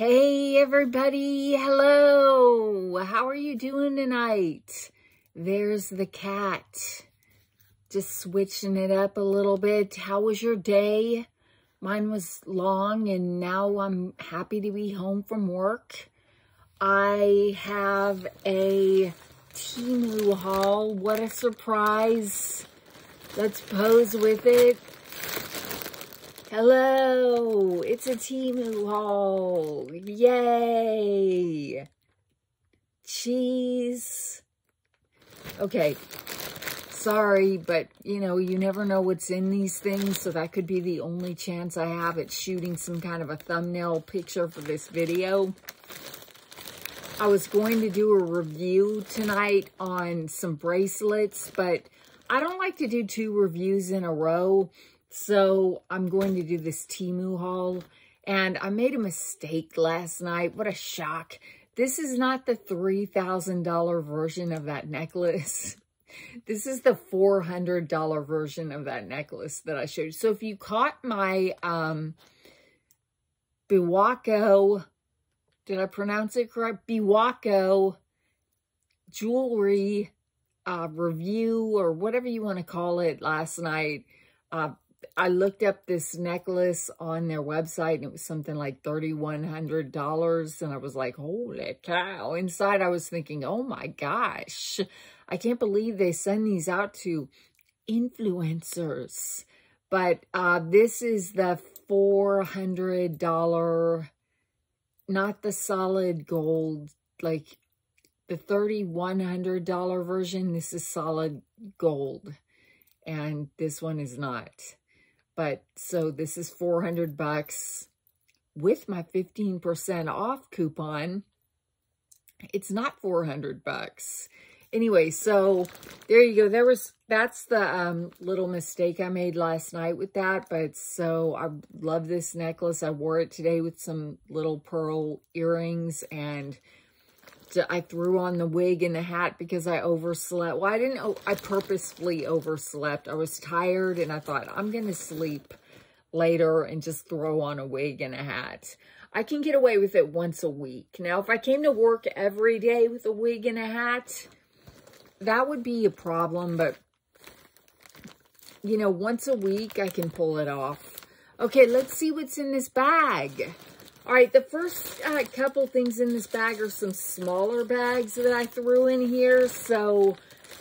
Hey everybody, hello. How are you doing tonight? There's the cat. Just switching it up a little bit. How was your day? Mine was long and now I'm happy to be home from work. I have a Temu haul. What a surprise. Let's pose with it. Hello, it's a Temu haul. Yay. Cheese. Okay, sorry, but you know, you never know what's in these things, so that could be the only chance I have at shooting some kind of a thumbnail picture for this video. I was going to do a review tonight on some bracelets, but I don't like to do two reviews in a row so I'm going to do this Temu haul. And I made a mistake last night. What a shock. This is not the $3,000 version of that necklace. This is the $400 version of that necklace that I showed you. So if you caught my um, Biwako, did I pronounce it correct? Biwako jewelry uh, review or whatever you want to call it last night. Uh, I looked up this necklace on their website and it was something like $3,100. And I was like, holy cow. Inside I was thinking, oh my gosh, I can't believe they send these out to influencers. But uh, this is the $400, not the solid gold, like the $3,100 version. This is solid gold and this one is not. But so this is 400 bucks with my 15% off coupon. It's not 400 bucks. Anyway, so there you go. There was, that's the um, little mistake I made last night with that. But so I love this necklace. I wore it today with some little pearl earrings and I threw on the wig and the hat because I overslept. Well, I didn't, oh, I purposefully overslept. I was tired and I thought, I'm going to sleep later and just throw on a wig and a hat. I can get away with it once a week. Now, if I came to work every day with a wig and a hat, that would be a problem, but, you know, once a week, I can pull it off. Okay, let's see what's in this bag. All right, the first uh, couple things in this bag are some smaller bags that I threw in here. So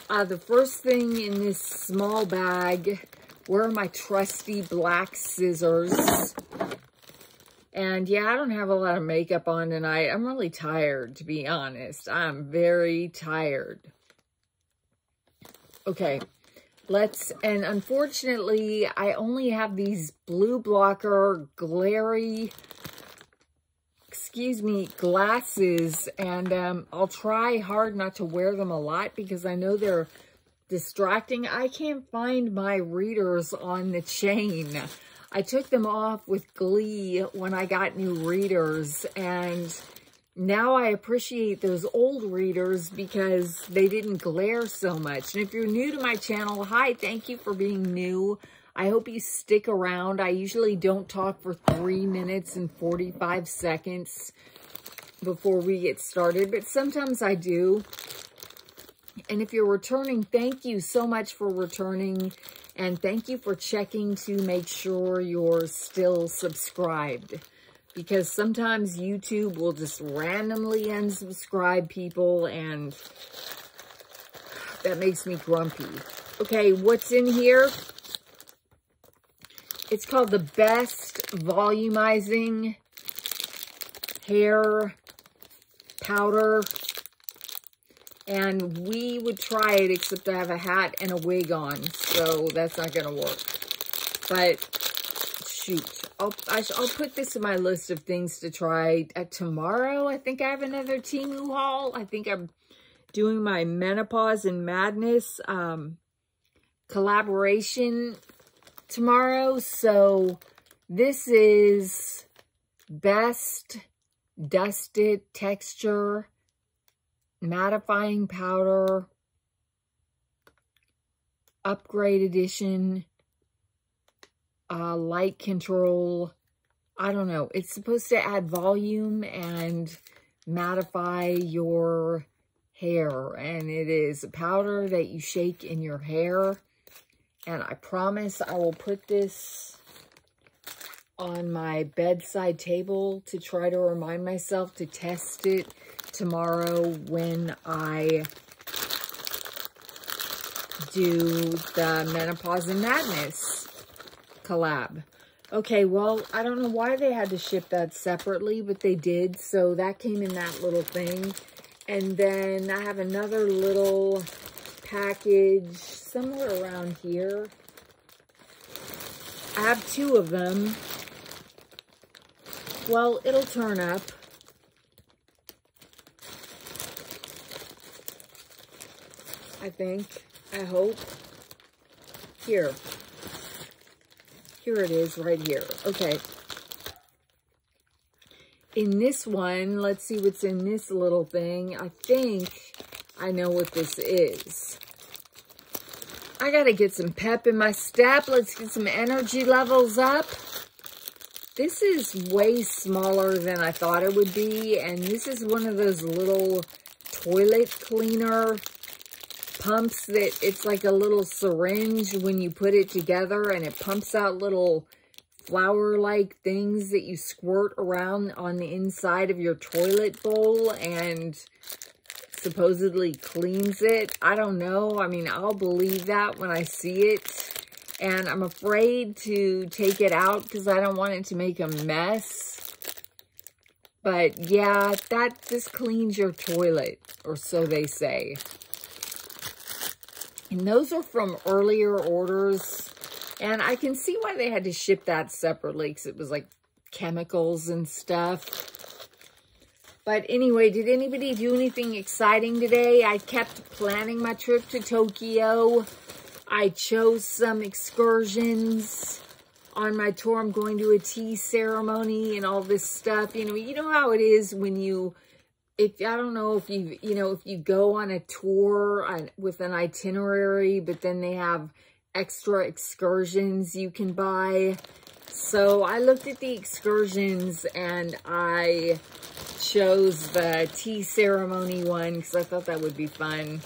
uh, the first thing in this small bag, where are my trusty black scissors? And yeah, I don't have a lot of makeup on tonight. I'm really tired, to be honest. I'm very tired. Okay, let's, and unfortunately, I only have these blue blocker glary excuse me, glasses. And um, I'll try hard not to wear them a lot because I know they're distracting. I can't find my readers on the chain. I took them off with glee when I got new readers. And now I appreciate those old readers because they didn't glare so much. And if you're new to my channel, hi, thank you for being new. I hope you stick around. I usually don't talk for three minutes and 45 seconds before we get started, but sometimes I do. And if you're returning, thank you so much for returning. And thank you for checking to make sure you're still subscribed. Because sometimes YouTube will just randomly unsubscribe people and that makes me grumpy. Okay, what's in here? It's called the Best Volumizing Hair Powder. And we would try it, except I have a hat and a wig on. So that's not going to work. But, shoot. I'll, I, will put this in my list of things to try uh, tomorrow. I think I have another Temu haul. I think I'm doing my Menopause and Madness um, collaboration tomorrow. So this is Best Dusted Texture Mattifying Powder Upgrade Edition uh, Light Control I don't know. It's supposed to add volume and mattify your hair. And it is a powder that you shake in your hair. And I promise I will put this on my bedside table to try to remind myself to test it tomorrow when I do the Menopause and Madness collab. Okay, well, I don't know why they had to ship that separately, but they did. So that came in that little thing. And then I have another little package somewhere around here. I have two of them. Well, it'll turn up. I think. I hope. Here. Here it is right here. Okay. In this one, let's see what's in this little thing. I think I know what this is. I got to get some pep in my step. Let's get some energy levels up. This is way smaller than I thought it would be. And this is one of those little toilet cleaner pumps that it's like a little syringe when you put it together and it pumps out little flower-like things that you squirt around on the inside of your toilet bowl and supposedly cleans it. I don't know. I mean, I'll believe that when I see it. And I'm afraid to take it out because I don't want it to make a mess. But yeah, that just cleans your toilet, or so they say. And those are from earlier orders. And I can see why they had to ship that separately because it was like chemicals and stuff. But anyway, did anybody do anything exciting today? I kept planning my trip to Tokyo. I chose some excursions on my tour. I'm going to a tea ceremony and all this stuff. You know, you know how it is when you if I don't know if you, you know, if you go on a tour on, with an itinerary, but then they have extra excursions you can buy. So I looked at the excursions and I chose the tea ceremony one because I thought that would be fun.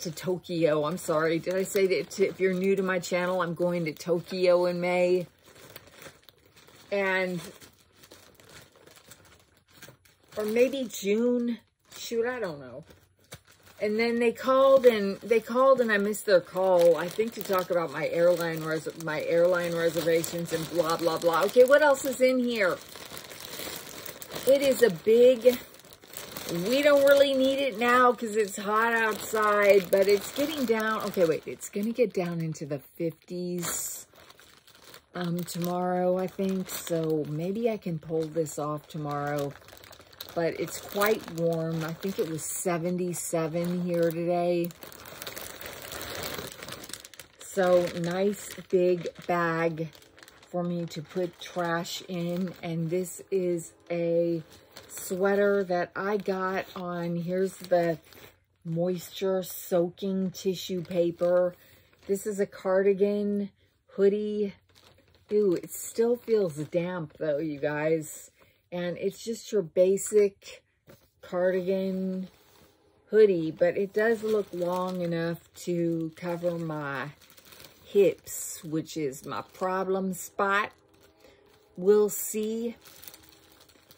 To Tokyo. I'm sorry. Did I say that if you're new to my channel, I'm going to Tokyo in May. And or maybe June. Shoot, I don't know. And then they called and they called and I missed their call. I think to talk about my airline res my airline reservations and blah blah blah. Okay, what else is in here? It is a big. We don't really need it now because it's hot outside, but it's getting down. Okay, wait, it's gonna get down into the 50s um tomorrow, I think. So maybe I can pull this off tomorrow but it's quite warm. I think it was 77 here today. So nice big bag for me to put trash in. And this is a sweater that I got on, here's the moisture soaking tissue paper. This is a cardigan hoodie. Ooh, it still feels damp though, you guys. And it's just your basic cardigan hoodie, but it does look long enough to cover my hips, which is my problem spot. We'll see.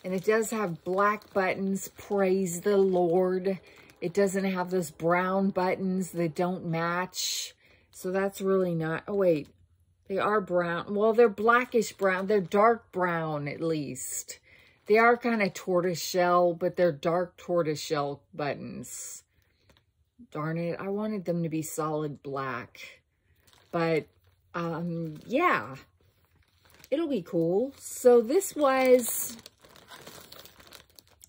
And it does have black buttons, praise the Lord. It doesn't have those brown buttons that don't match. So that's really not, oh wait, they are brown. Well, they're blackish brown. They're dark brown at least. They are kind of tortoiseshell, but they're dark tortoiseshell buttons. Darn it, I wanted them to be solid black. But, um, yeah, it'll be cool. So this was,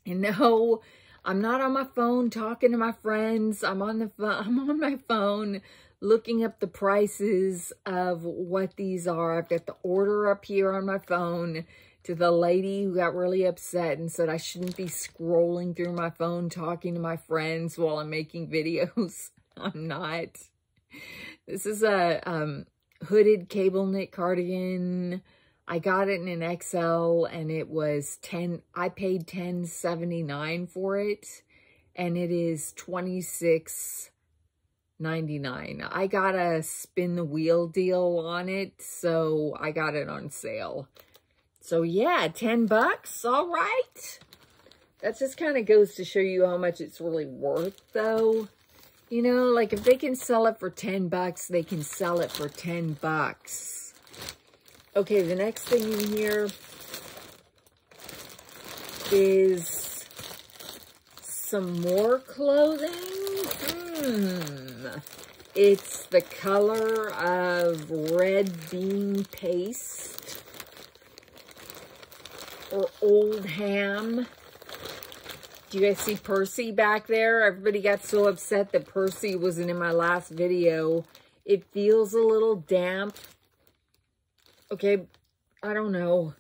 you know, I'm not on my phone talking to my friends. I'm on the I'm on my phone looking up the prices of what these are. I've got the order up here on my phone to the lady who got really upset and said I shouldn't be scrolling through my phone talking to my friends while I'm making videos. I'm not. This is a um, hooded cable knit cardigan I got it in an XL and it was 10, I paid 10.79 for it and it is 26.99. I got a spin the wheel deal on it, so I got it on sale. So yeah, 10 bucks, all right. That just kind of goes to show you how much it's really worth though. You know, like if they can sell it for 10 bucks, they can sell it for 10 bucks. Okay, the next thing in here is some more clothing. Hmm. It's the color of red bean paste or old ham. Do you guys see Percy back there? Everybody got so upset that Percy wasn't in my last video. It feels a little damp. Okay, I don't know.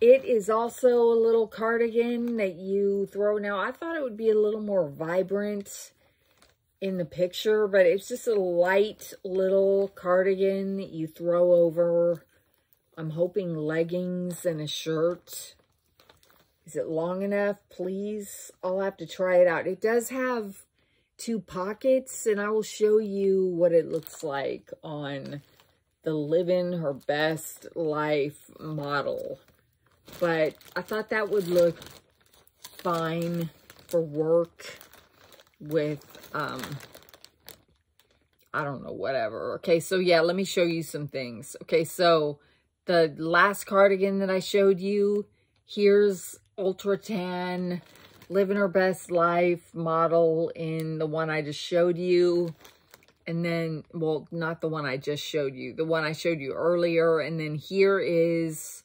It is also a little cardigan that you throw. Now, I thought it would be a little more vibrant in the picture, but it's just a light little cardigan that you throw over, I'm hoping leggings and a shirt. Is it long enough? Please. I'll have to try it out. It does have two pockets, and I will show you what it looks like on the Living Her Best Life model. But I thought that would look fine for work with, um, I don't know, whatever. Okay, so yeah, let me show you some things. Okay, so the last cardigan that I showed you, here's ultra tan, living her best life model in the one I just showed you. And then, well, not the one I just showed you, the one I showed you earlier. And then here is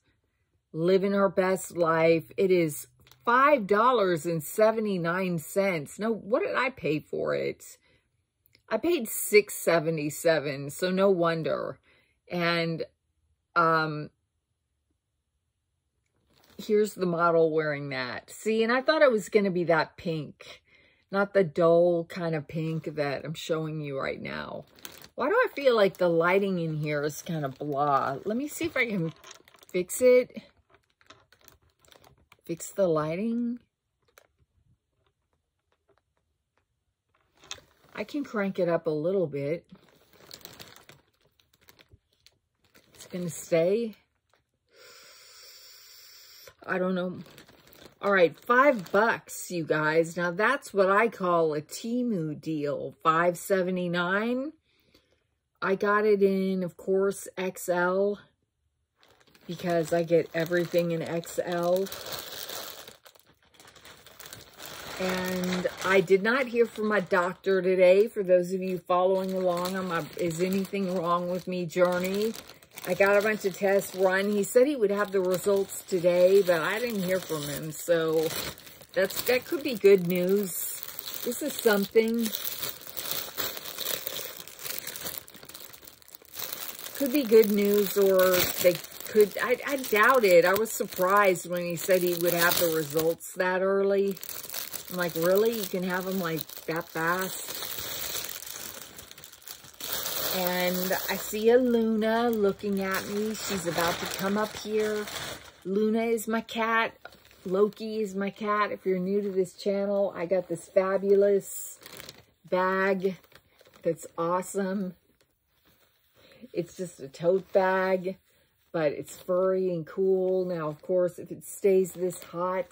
living her best life. It is $5.79. No, what did I pay for it? I paid $6.77, so no wonder. And um, here's the model wearing that. See, and I thought it was going to be that pink, not the dull kind of pink that I'm showing you right now. Why do I feel like the lighting in here is kind of blah? Let me see if I can fix it. Fix the lighting. I can crank it up a little bit. It's going to stay. I don't know. All right, five bucks, you guys. Now, that's what I call a Temu deal. Five seventy nine. I got it in, of course, XL because I get everything in XL. And I did not hear from my doctor today. For those of you following along on my Is Anything Wrong With Me journey, I got a bunch of tests run. He said he would have the results today, but I didn't hear from him. So that's that could be good news. This is something. Could be good news or they could, I, I doubt it. I was surprised when he said he would have the results that early. I'm like, really? You can have them like that fast? And I see a Luna looking at me. She's about to come up here. Luna is my cat. Loki is my cat. If you're new to this channel, I got this fabulous bag that's awesome. It's just a tote bag, but it's furry and cool. Now, of course, if it stays this hot,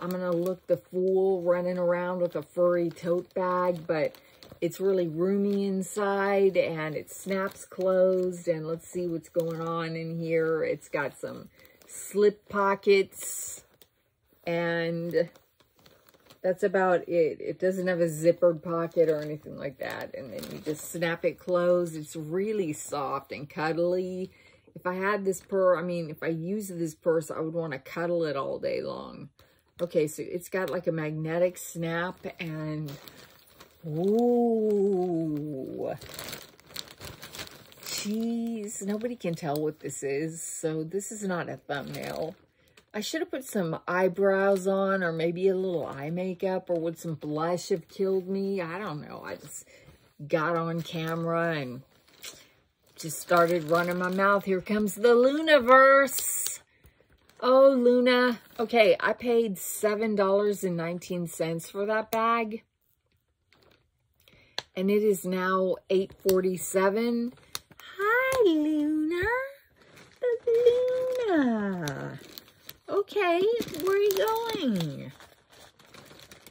I'm going to look the fool running around with a furry tote bag, but it's really roomy inside and it snaps closed. And let's see what's going on in here. It's got some slip pockets and that's about it. It doesn't have a zippered pocket or anything like that. And then you just snap it closed. It's really soft and cuddly. If I had this purse, I mean, if I used this purse, I would want to cuddle it all day long. Okay, so it's got like a magnetic snap and Ooh. Cheese. Nobody can tell what this is, so this is not a thumbnail. I should have put some eyebrows on or maybe a little eye makeup or would some blush have killed me? I don't know. I just got on camera and just started running my mouth. Here comes the Lunaverse. Oh, Luna. Okay, I paid $7.19 for that bag. And it is now 8.47. Hi, Luna. Luna. Okay, where are you going?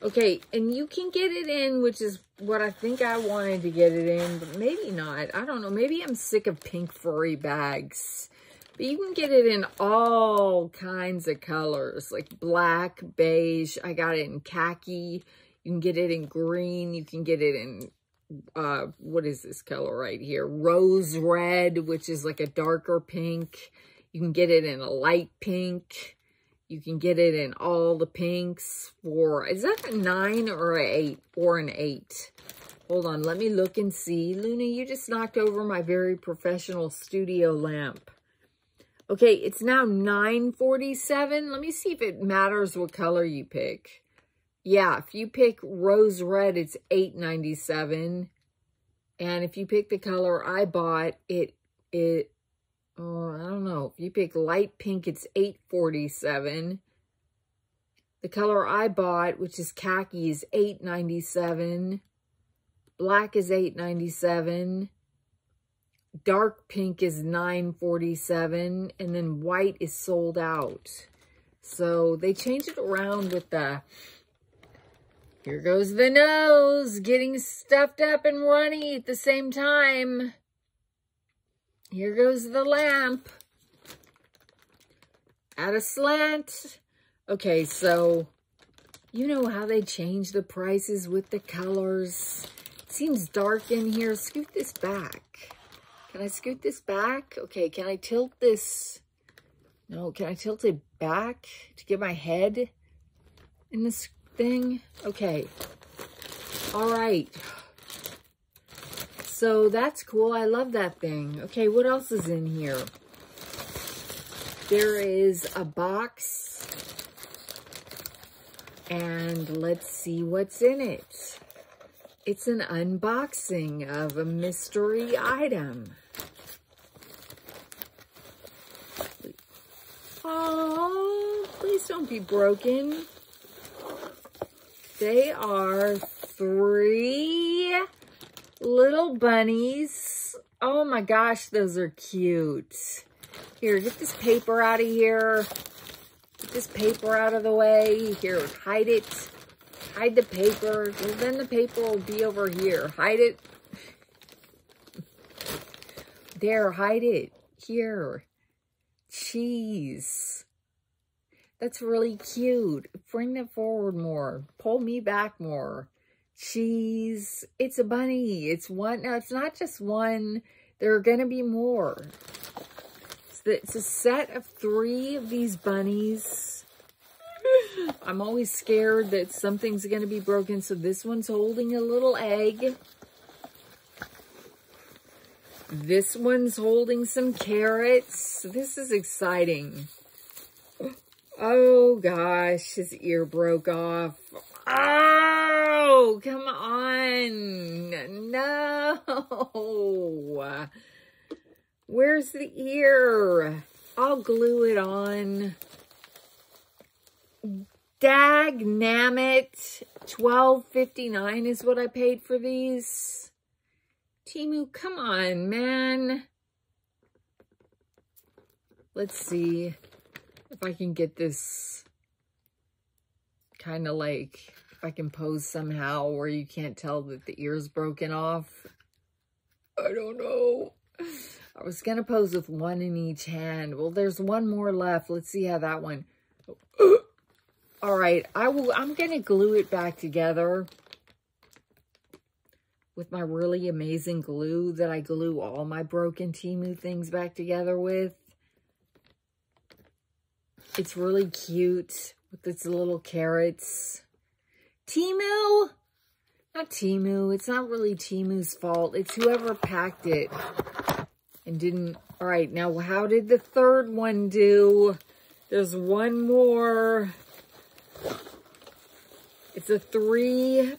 Okay, and you can get it in, which is what I think I wanted to get it in, but maybe not. I don't know. Maybe I'm sick of pink furry bags. But you can get it in all kinds of colors, like black, beige. I got it in khaki. You can get it in green. You can get it in, uh, what is this color right here? Rose red, which is like a darker pink. You can get it in a light pink. You can get it in all the pinks for, is that a nine or an eight or an eight? Hold on, let me look and see. Luna, you just knocked over my very professional studio lamp. Okay, it's now 9.47. Let me see if it matters what color you pick. Yeah, if you pick rose red, it's 8.97. And if you pick the color I bought, it it oh, I don't know. If you pick light pink, it's 847. The color I bought, which is khaki, is 897. Black is 897. Dark pink is 947. And then white is sold out. So they changed it around with the... Here goes the nose, getting stuffed up and runny at the same time. Here goes the lamp. At a slant. Okay, so you know how they change the prices with the colors. It seems dark in here. Scoot this back. Can I scoot this back? Okay, can I tilt this? No, can I tilt it back to get my head in this thing? Okay. All right. So that's cool. I love that thing. Okay, what else is in here? There is a box. And let's see what's in it. It's an unboxing of a mystery item. Oh, please don't be broken. They are three little bunnies. Oh my gosh, those are cute. Here, get this paper out of here. Get this paper out of the way. Here, hide it. Hide the paper. Well, Then the paper will be over here. Hide it. There, hide it. Here. Cheese. That's really cute. Bring that forward more. Pull me back more She's, it's a bunny. It's one. Now, it's not just one. There are going to be more. It's a set of three of these bunnies. I'm always scared that something's going to be broken. So this one's holding a little egg. This one's holding some carrots. This is exciting. Oh gosh, his ear broke off. Oh, come on. No. Where's the ear? I'll glue it on. Dag nammit. Twelve fifty nine is what I paid for these. Temu, come on, man. Let's see if I can get this kind of like, if I can pose somehow where you can't tell that the ear's broken off. I don't know. I was going to pose with one in each hand. Well, there's one more left. Let's see how that one... All right, I will, I'm going to glue it back together with my really amazing glue that I glue all my broken Temu things back together with. It's really cute with its little carrots. Temu? Not Temu. It's not really Temu's fault. It's whoever packed it and didn't... All right, now how did the third one do? There's one more. It's a three-piece.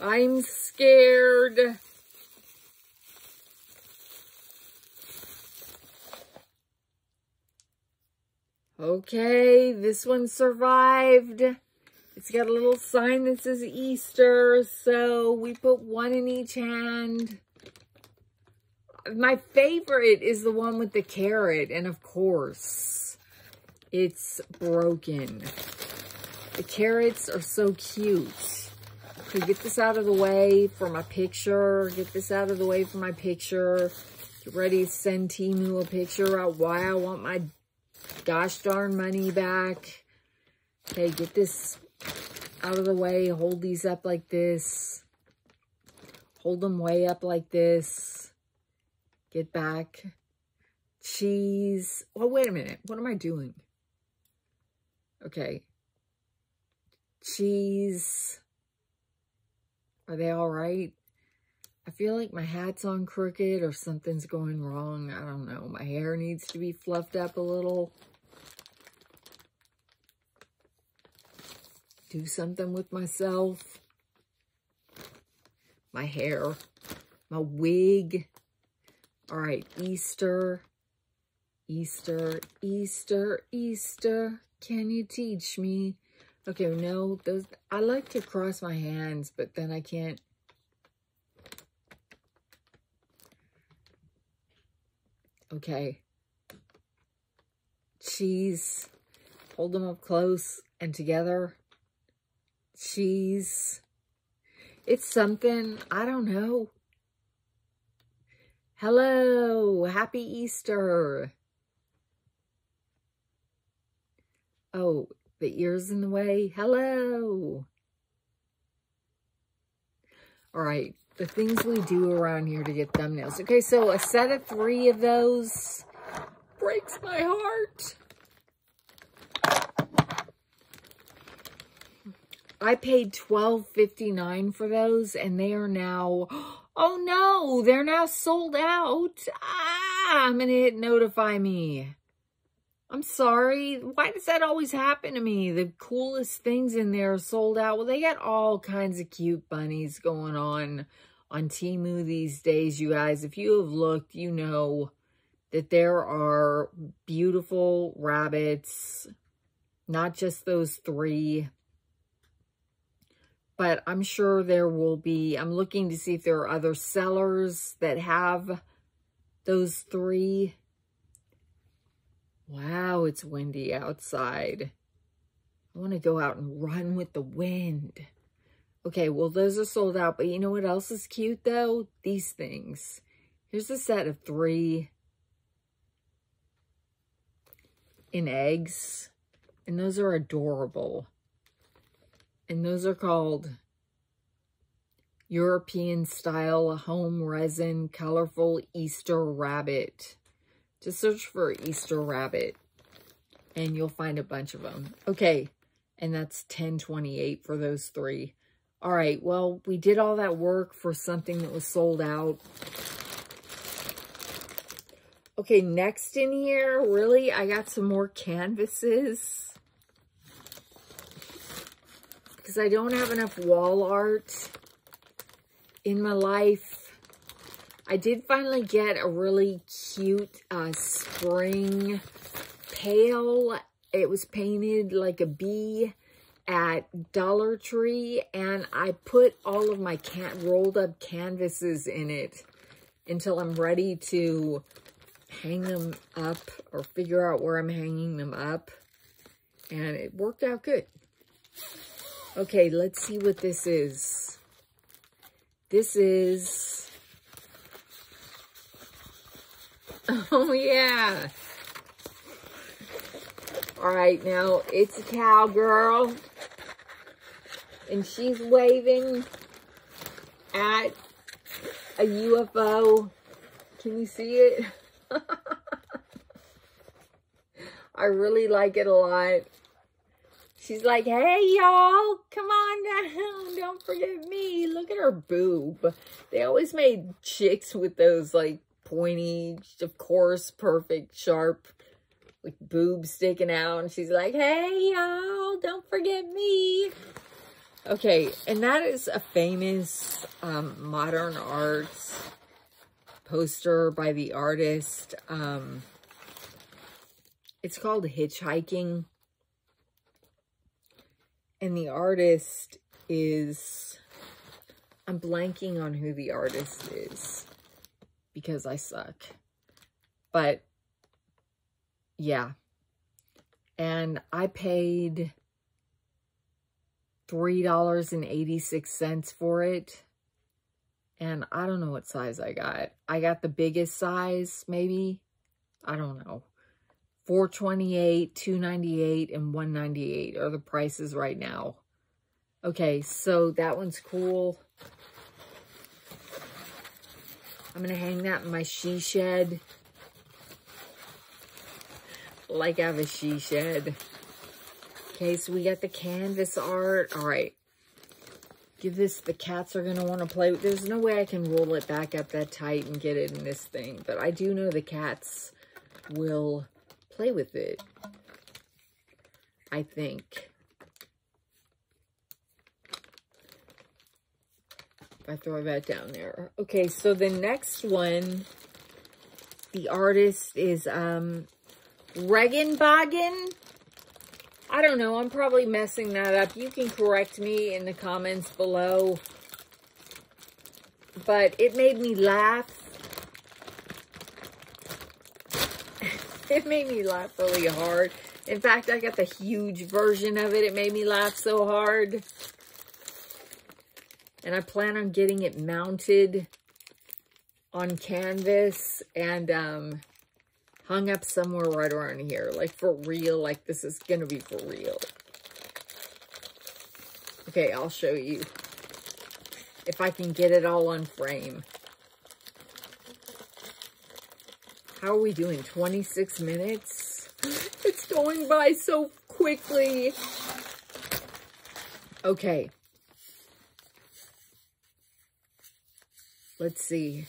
I'm scared. Okay, this one survived. It's got a little sign that says Easter, so we put one in each hand. My favorite is the one with the carrot, and of course, it's broken. The carrots are so cute. Get this out of the way for my picture. Get this out of the way for my picture. Get ready to send Temu a picture about why I want my gosh darn money back. Okay, get this out of the way. Hold these up like this. Hold them way up like this. Get back. Cheese. Oh, wait a minute. What am I doing? Okay. Cheese. Are they all right? I feel like my hat's on crooked or something's going wrong. I don't know. My hair needs to be fluffed up a little. Do something with myself. My hair. My wig. All right, Easter. Easter, Easter, Easter. Can you teach me? Okay, no, those I like to cross my hands, but then I can't Okay. Cheese. Hold them up close and together. Cheese. It's something, I don't know. Hello, happy Easter. Oh, the ear's in the way. Hello. All right, the things we do around here to get thumbnails. Okay, so a set of three of those breaks my heart. I paid twelve fifty nine for those, and they are now, oh no, they're now sold out. Ah, I'm going to hit notify me. I'm sorry. Why does that always happen to me? The coolest things in there are sold out. Well, they got all kinds of cute bunnies going on on Temu these days, you guys. If you have looked, you know that there are beautiful rabbits, not just those three. But I'm sure there will be, I'm looking to see if there are other sellers that have those three. Wow, it's windy outside. I want to go out and run with the wind. Okay, well, those are sold out. But you know what else is cute, though? These things. Here's a set of three in eggs. And those are adorable. And those are called European Style Home Resin Colorful Easter Rabbit. Just search for Easter Rabbit. And you'll find a bunch of them. Okay. And that's 1028 for those three. All right, well, we did all that work for something that was sold out. Okay, next in here, really, I got some more canvases. Because I don't have enough wall art in my life. I did finally get a really cute uh, spring pail. It was painted like a bee at Dollar Tree and I put all of my can rolled up canvases in it until I'm ready to hang them up or figure out where I'm hanging them up. And it worked out good. Okay, let's see what this is. This is... Oh, yeah. All right, now it's a cowgirl and she's waving at a UFO. Can you see it? I really like it a lot. She's like, hey, y'all, come on down. Don't forget me. Look at her boob. They always made chicks with those, like, pointy, of course, perfect, sharp, like, boobs sticking out. And she's like, hey, y'all, don't forget me. Okay, and that is a famous um, modern arts poster by the artist um, It's called Hitchhiking. And the artist is, I'm blanking on who the artist is because I suck. But yeah. And I paid $3.86 for it. And I don't know what size I got. I got the biggest size, maybe. I don't know. 428 298 and 198 are the prices right now. Okay, so that one's cool. I'm going to hang that in my she shed. Like I have a she shed. Okay, so we got the canvas art. All right. Give this, the cats are going to want to play. There's no way I can roll it back up that tight and get it in this thing. But I do know the cats will play with it. I think. I throw that down there. Okay, so the next one, the artist is um, Regenbogen. I don't know. I'm probably messing that up. You can correct me in the comments below. But it made me laugh. it made me laugh really hard. In fact, I got the huge version of it. It made me laugh so hard. And I plan on getting it mounted on canvas and um, hung up somewhere right around here. Like for real, like this is going to be for real. Okay, I'll show you if I can get it all on frame. How are we doing? 26 minutes? It's going by so quickly. Okay. Let's see.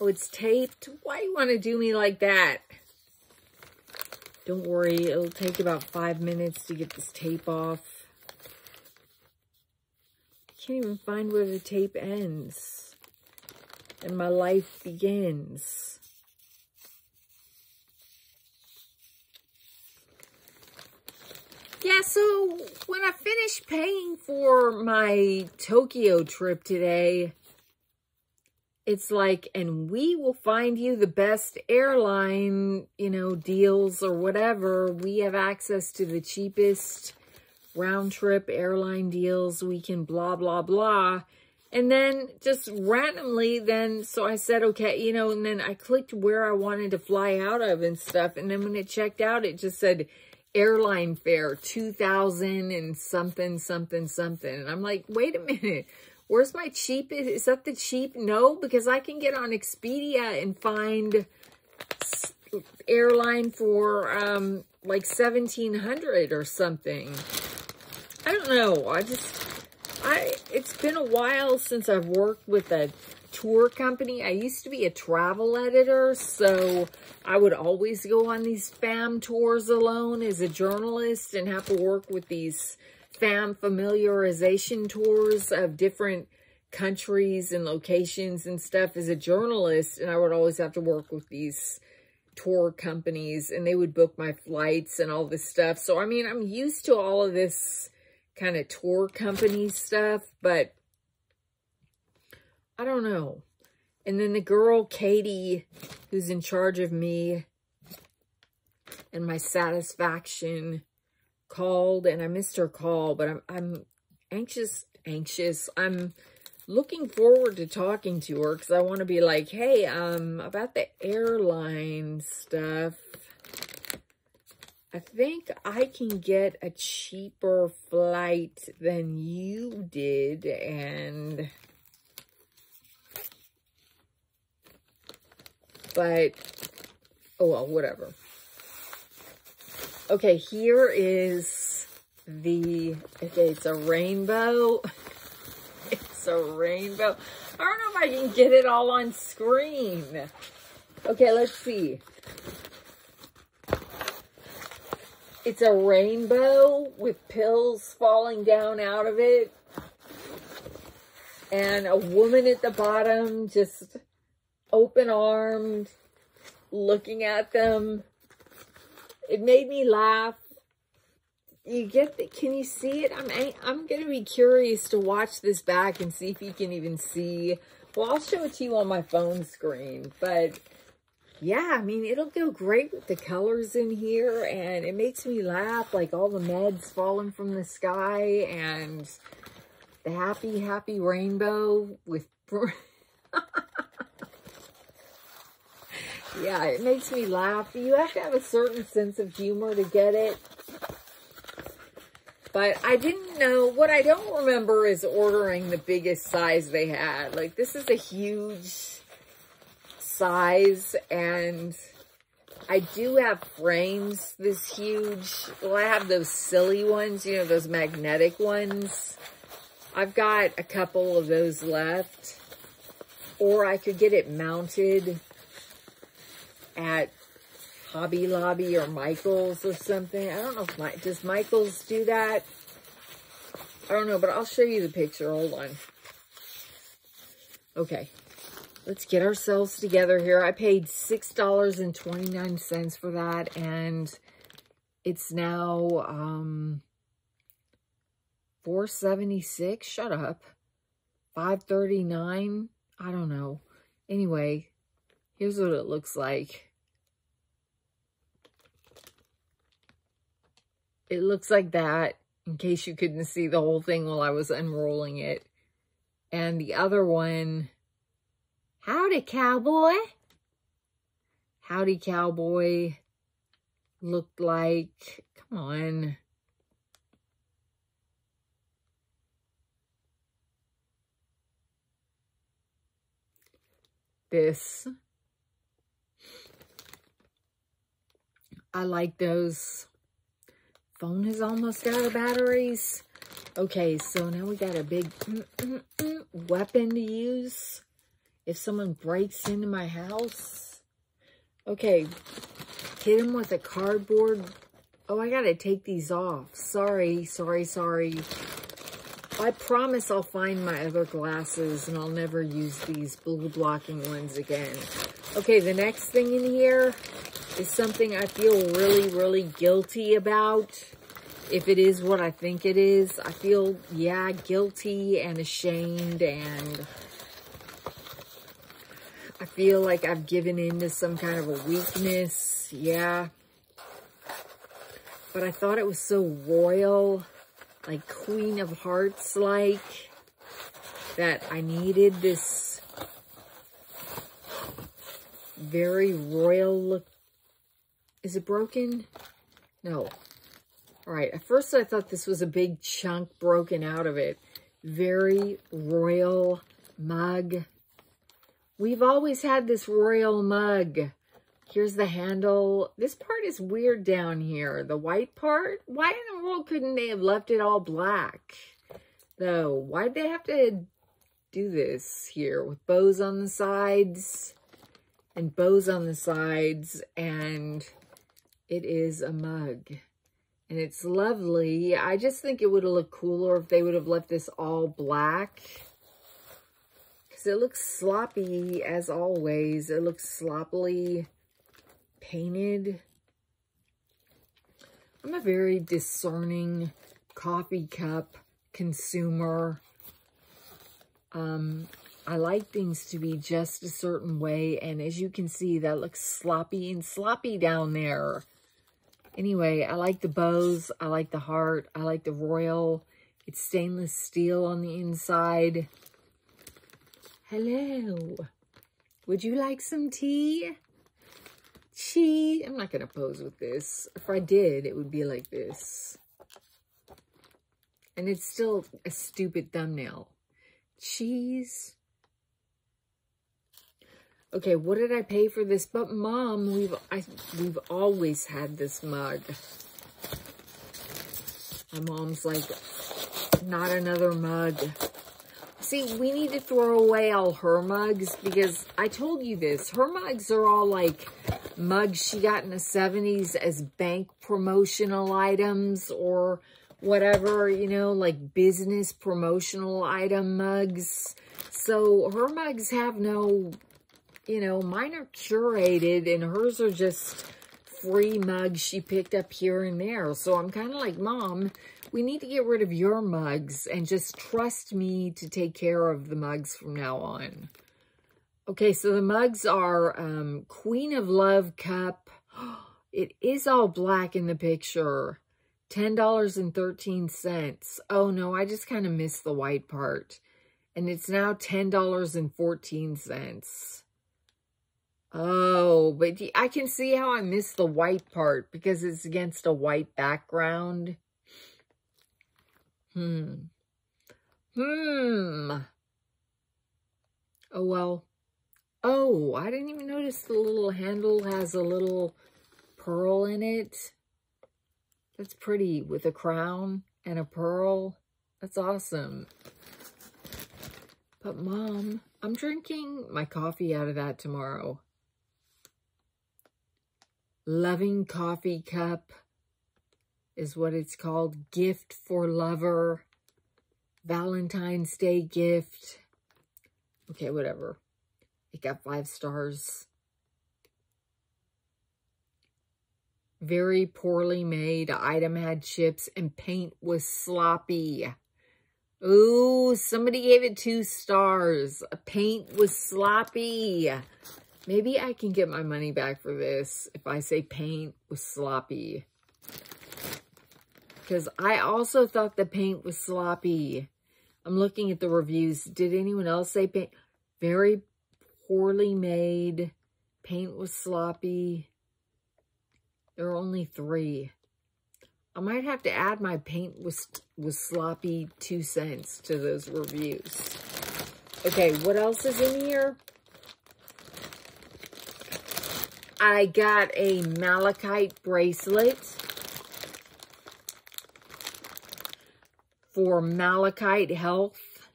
Oh, it's taped. Why you want to do me like that? Don't worry, it'll take about five minutes to get this tape off. I can't even find where the tape ends. And my life begins. Yeah, so when I finished paying for my Tokyo trip today, it's like, and we will find you the best airline, you know, deals or whatever. We have access to the cheapest round trip airline deals. We can blah, blah, blah. And then just randomly then, so I said, okay, you know, and then I clicked where I wanted to fly out of and stuff. And then when it checked out, it just said airline fare, 2000 and something, something, something. And I'm like, wait a minute Where's my cheap? Is that the cheap? No, because I can get on Expedia and find airline for um, like 1700 or something. I don't know. I just, I, it's been a while since I've worked with a tour company. I used to be a travel editor, so I would always go on these fam tours alone as a journalist and have to work with these fam familiarization tours of different countries and locations and stuff as a journalist. And I would always have to work with these tour companies and they would book my flights and all this stuff. So, I mean, I'm used to all of this kind of tour company stuff, but I don't know. And then the girl, Katie, who's in charge of me and my satisfaction, called and I missed her call, but I'm, I'm anxious, anxious. I'm looking forward to talking to her because I want to be like, hey, um, about the airline stuff. I think I can get a cheaper flight than you did and but oh well whatever Okay, here is the, okay, it's a rainbow. It's a rainbow. I don't know if I can get it all on screen. Okay, let's see. It's a rainbow with pills falling down out of it. And a woman at the bottom just open-armed looking at them it made me laugh. You get the, can you see it? I'm, I'm going to be curious to watch this back and see if you can even see. Well, I'll show it to you on my phone screen, but yeah, I mean, it'll go great with the colors in here, and it makes me laugh, like all the meds falling from the sky, and the happy, happy rainbow with... yeah, it makes me laugh. You have to have a certain sense of humor to get it. But I didn't know, what I don't remember is ordering the biggest size they had. Like, this is a huge size, and I do have frames this huge. Well, I have those silly ones, you know, those magnetic ones. I've got a couple of those left. Or I could get it mounted at Hobby Lobby or Michael's or something. I don't know if my, does Michael's do that? I don't know, but I'll show you the picture. Hold on. Okay. Let's get ourselves together here. I paid $6.29 for that, and it's now um, 476 Shut up. 539 I don't know. Anyway, here's what it looks like. It looks like that, in case you couldn't see the whole thing while I was unrolling it. And the other one, howdy cowboy. Howdy cowboy looked like, come on. This. I like those phone is almost out of batteries. Okay, so now we got a big mm, mm, mm, weapon to use if someone breaks into my house. Okay, hit him with a cardboard. Oh, I got to take these off. Sorry, sorry, sorry. I promise I'll find my other glasses and I'll never use these blue blocking ones again. Okay, the next thing in here is something I feel really, really guilty about. If it is what I think it is, I feel, yeah, guilty and ashamed and I feel like I've given in to some kind of a weakness. Yeah. But I thought it was so royal, like Queen of Hearts like, that I needed this very royal look is it broken? No. All right. At first, I thought this was a big chunk broken out of it. Very royal mug. We've always had this royal mug. Here's the handle. This part is weird down here. The white part. Why in the world couldn't they have left it all black? Though, why'd they have to do this here with bows on the sides and bows on the sides and it is a mug. And it's lovely. I just think it would have looked cooler if they would have left this all black. Because it looks sloppy as always. It looks sloppily painted. I'm a very discerning coffee cup consumer. Um, I like things to be just a certain way. And as you can see, that looks sloppy and sloppy down there. Anyway, I like the bows. I like the heart. I like the royal. It's stainless steel on the inside. Hello. Would you like some tea? Tea. I'm not going to pose with this. If I did, it would be like this. And it's still a stupid thumbnail. Cheese. Okay, what did I pay for this? But mom, we've I, we've always had this mug. My mom's like, not another mug. See, we need to throw away all her mugs because I told you this. Her mugs are all like mugs she got in the 70s as bank promotional items or whatever, you know, like business promotional item mugs. So her mugs have no you know, mine are curated and hers are just free mugs she picked up here and there. So I'm kind of like, Mom, we need to get rid of your mugs and just trust me to take care of the mugs from now on. Okay, so the mugs are um, Queen of Love cup. It is all black in the picture. $10.13. Oh, no, I just kind of missed the white part. And it's now $10.14. Oh, but I can see how I missed the white part because it's against a white background. Hmm. Hmm. Oh, well. Oh, I didn't even notice the little handle has a little pearl in it. That's pretty with a crown and a pearl. That's awesome. But mom, I'm drinking my coffee out of that tomorrow. Loving Coffee Cup is what it's called. Gift for Lover. Valentine's Day gift. Okay, whatever. It got five stars. Very poorly made. Item had chips and paint was sloppy. Ooh, somebody gave it two stars. Paint was sloppy. Maybe I can get my money back for this if I say paint was sloppy. Because I also thought the paint was sloppy. I'm looking at the reviews. Did anyone else say paint? Very poorly made. Paint was sloppy. There are only three. I might have to add my paint was, was sloppy two cents to those reviews. Okay, what else is in here? I got a malachite bracelet for malachite health.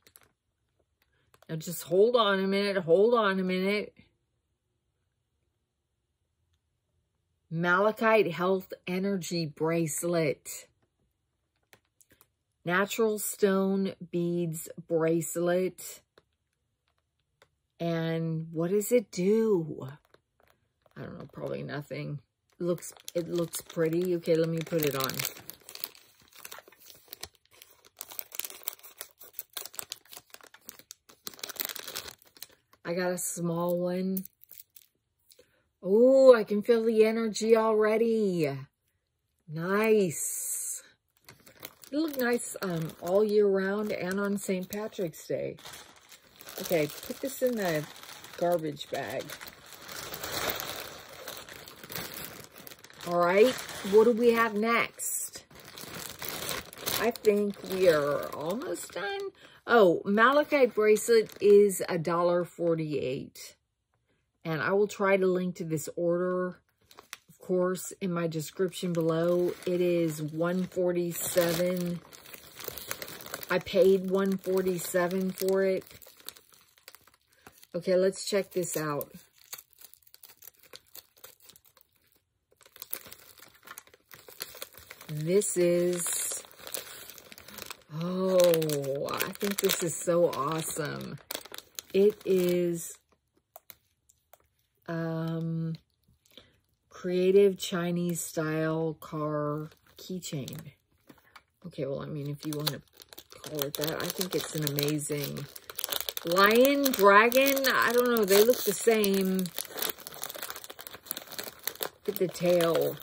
Now just hold on a minute, hold on a minute. Malachite Health Energy Bracelet. Natural Stone Beads Bracelet. And what does it do? I don't know, probably nothing. It looks, it looks pretty. Okay, let me put it on. I got a small one. Oh, I can feel the energy already. Nice. Look nice um, all year round and on St. Patrick's Day. Okay, put this in the garbage bag. All right, what do we have next? I think we are almost done. Oh, malachite bracelet is a dollar forty-eight. And I will try to link to this order, of course, in my description below. It is 147 I paid 147 for it. Okay, let's check this out. This is, oh, I think this is so awesome. It is um, creative Chinese style car keychain. Okay, well, I mean, if you want to call it that, I think it's an amazing lion, dragon. I don't know. They look the same. Look at the tail.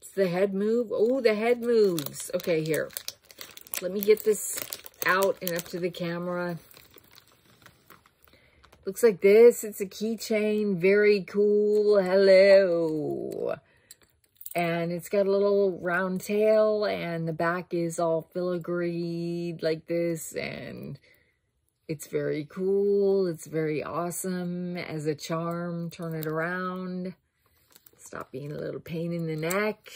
Does the head move? Oh, the head moves. Okay, here. Let me get this out and up to the camera. Looks like this. It's a keychain. Very cool. Hello. And it's got a little round tail and the back is all filigreed like this. And it's very cool. It's very awesome as a charm. Turn it around. Stop being a little pain in the neck.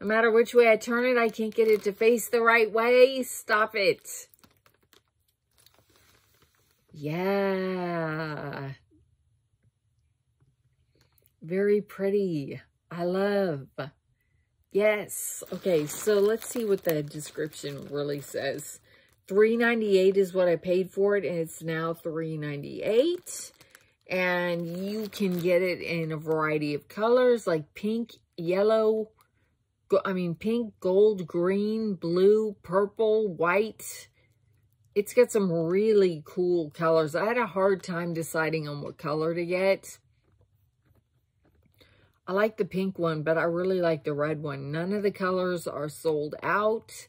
No matter which way I turn it, I can't get it to face the right way. Stop it. Yeah. Very pretty. I love. Yes. Okay, so let's see what the description really says. Three ninety eight is what I paid for it, and it's now three ninety eight. And you can get it in a variety of colors like pink, yellow, I mean, pink, gold, green, blue, purple, white. It's got some really cool colors. I had a hard time deciding on what color to get. I like the pink one, but I really like the red one. None of the colors are sold out,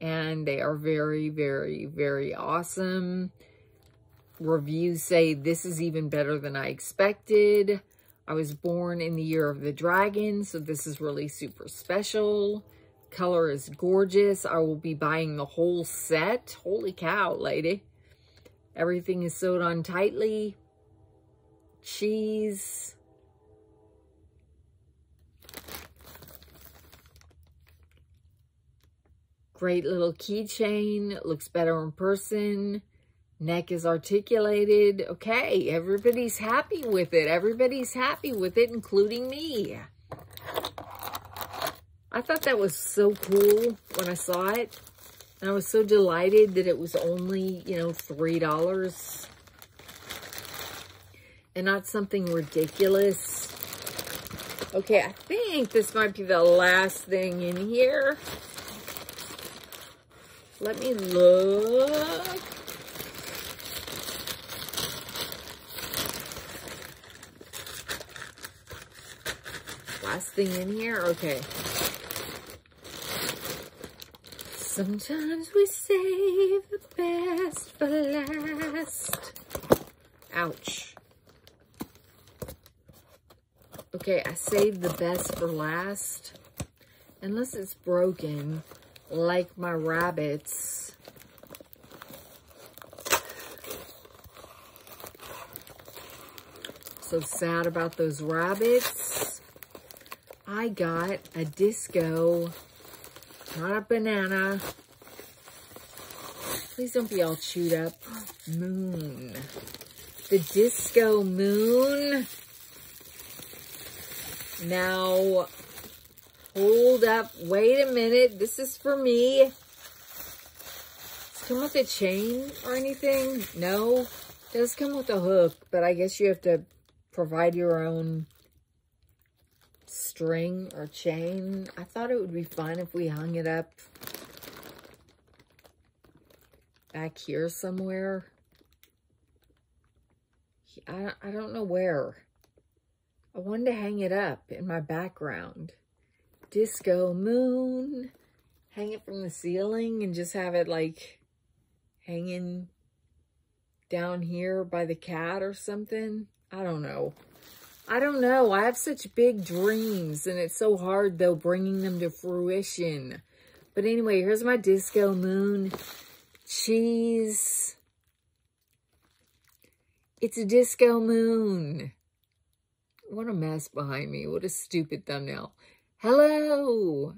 and they are very, very, very awesome. Reviews say this is even better than I expected. I was born in the year of the dragon, so this is really super special. Color is gorgeous. I will be buying the whole set. Holy cow, lady. Everything is sewed on tightly. Cheese. Great little keychain. Looks better in person. Neck is articulated. Okay, everybody's happy with it. Everybody's happy with it, including me. I thought that was so cool when I saw it. And I was so delighted that it was only, you know, $3. And not something ridiculous. Okay, I think this might be the last thing in here. Let me look. last thing in here? Okay. Sometimes we save the best for last. Ouch. Okay, I saved the best for last. Unless it's broken, like my rabbits. So sad about those rabbits. I got a disco, not a banana. Please don't be all chewed up. Moon. The disco moon. Now, hold up. Wait a minute. This is for me. Does come with a chain or anything? No. It does come with a hook, but I guess you have to provide your own string or chain. I thought it would be fun if we hung it up back here somewhere. I, I don't know where. I wanted to hang it up in my background. Disco moon. Hang it from the ceiling and just have it like hanging down here by the cat or something. I don't know. I don't know. I have such big dreams, and it's so hard, though, bringing them to fruition. But anyway, here's my disco moon cheese. It's a disco moon. What a mess behind me. What a stupid thumbnail. Hello.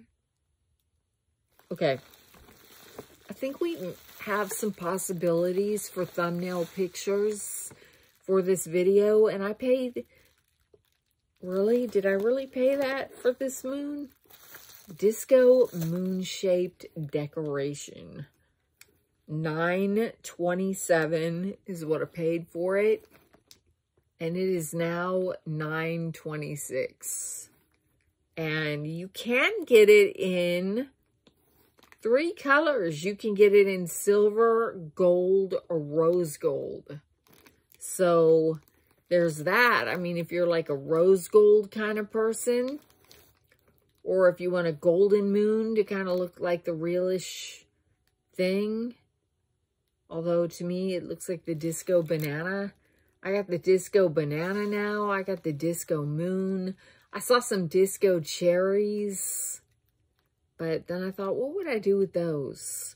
Okay. I think we have some possibilities for thumbnail pictures for this video, and I paid Really? Did I really pay that for this moon? Disco moon-shaped decoration. 927 is what I paid for it. And it is now 926. And you can get it in three colors. You can get it in silver, gold, or rose gold. So there's that. I mean, if you're like a rose gold kind of person, or if you want a golden moon to kind of look like the realish thing. Although to me, it looks like the disco banana. I got the disco banana now. I got the disco moon. I saw some disco cherries. But then I thought, what would I do with those?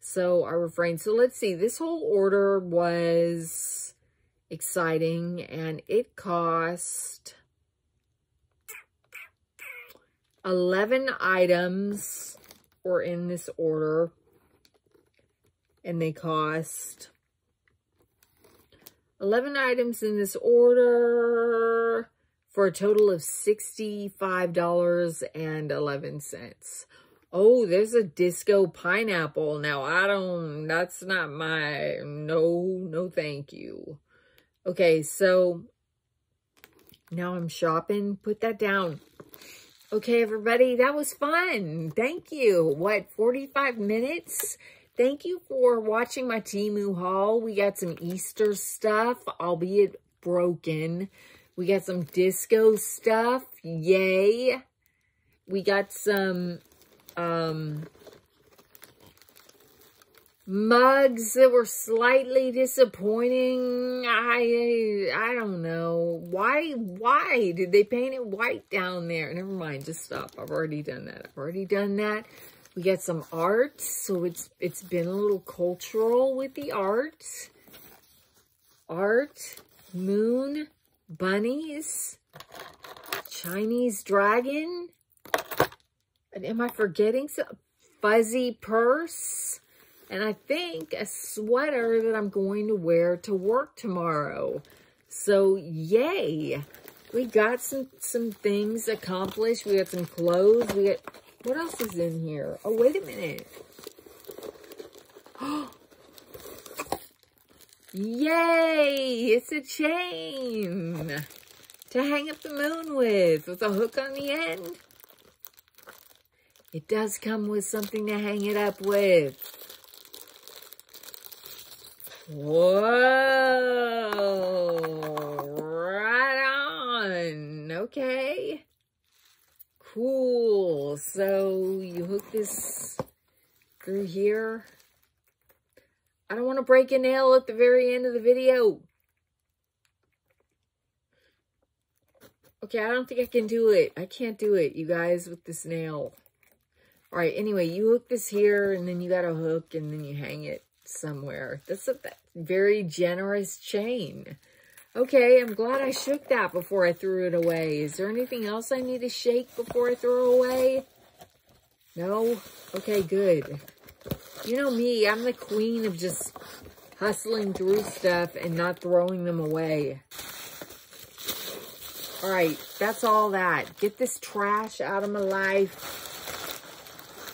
So I refrained. So let's see. This whole order was exciting and it cost 11 items or in this order and they cost 11 items in this order for a total of $65.11. Oh, there's a disco pineapple. Now, I don't, that's not my, no, no thank you. Okay, so now I'm shopping. Put that down. Okay, everybody, that was fun. Thank you. What, 45 minutes? Thank you for watching my Temu haul. We got some Easter stuff, albeit broken. We got some disco stuff. Yay. We got some um, mugs that were slightly disappointing. I I don't know. Why why did they paint it white down there? Never mind, just stop. I've already done that. I've already done that. We got some art, so it's it's been a little cultural with the art. Art, moon, bunnies, Chinese dragon. And am I forgetting some fuzzy purse? And I think a sweater that I'm going to wear to work tomorrow. So, yay. We got some, some things accomplished. We got some clothes. We got, what else is in here? Oh, wait a minute. Oh Yay! It's a chain to hang up the moon with, with a hook on the end. It does come with something to hang it up with. Whoa! Right on. Okay. Cool. So you hook this through here. I don't want to break a nail at the very end of the video. Okay, I don't think I can do it. I can't do it, you guys, with this nail. All right, anyway, you hook this here, and then you got a hook, and then you hang it somewhere. That's a very generous chain. Okay, I'm glad I shook that before I threw it away. Is there anything else I need to shake before I throw away? No? Okay, good. You know me, I'm the queen of just hustling through stuff and not throwing them away. All right, that's all that. Get this trash out of my life.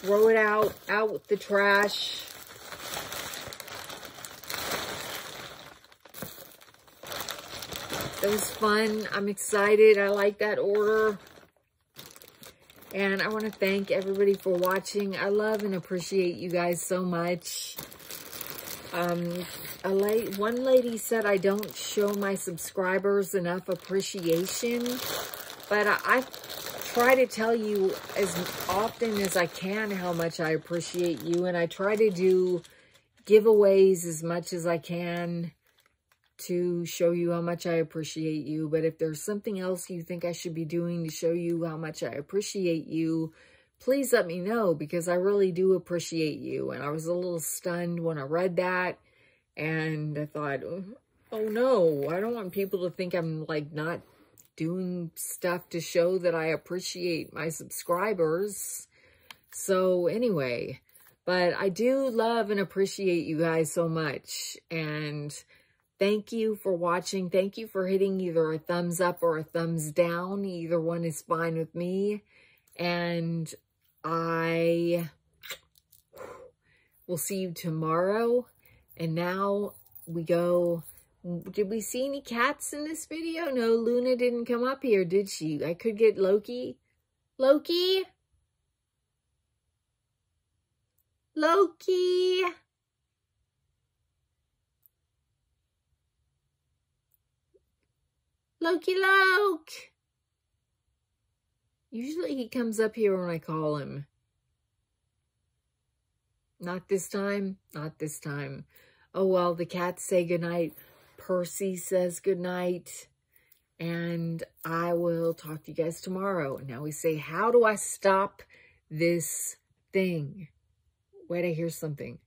Throw it out, out the trash. It was fun. I'm excited. I like that order. And I want to thank everybody for watching. I love and appreciate you guys so much. Um, a one lady said I don't show my subscribers enough appreciation. But I, I try to tell you as often as I can how much I appreciate you. And I try to do giveaways as much as I can to show you how much I appreciate you. But if there's something else you think I should be doing to show you how much I appreciate you, please let me know because I really do appreciate you. And I was a little stunned when I read that. And I thought, oh, oh no, I don't want people to think I'm like not doing stuff to show that I appreciate my subscribers. So anyway, but I do love and appreciate you guys so much. And Thank you for watching. Thank you for hitting either a thumbs up or a thumbs down. Either one is fine with me. And I will see you tomorrow. And now we go. Did we see any cats in this video? No, Luna didn't come up here, did she? I could get Loki. Loki? Loki? Loki Loke! Usually he comes up here when I call him. Not this time. Not this time. Oh, well, the cats say goodnight. Percy says goodnight. And I will talk to you guys tomorrow. Now we say, how do I stop this thing? Wait, I hear something.